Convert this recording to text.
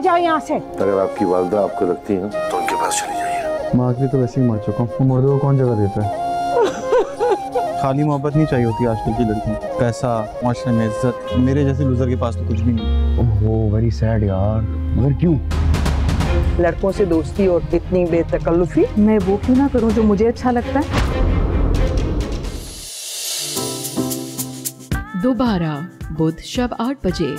चले जाओ यहाँ से। अगर आपकी वालदा आपको रखती है तो उनके पास चली जाइए। माँ के तो वैसे ही मर चुका हूँ। मुर्दों को कौन जगह देता है? खाली मोहब्बत नहीं चाहिए होती आजकल की लड़की पैसा माशरे में इज़्ज़त मेरे जैसे लूजर के पास तो कुछ भी नहीं। ओहो वेरी सैड यार। मगर क्यों? लड़कों से दोस्ती और इतनी बेतकल्लुफी? मैं वो क्यों ना करूँ जो मुझे अच्छा लगता है? दोबारा बुध शब आठ बजे।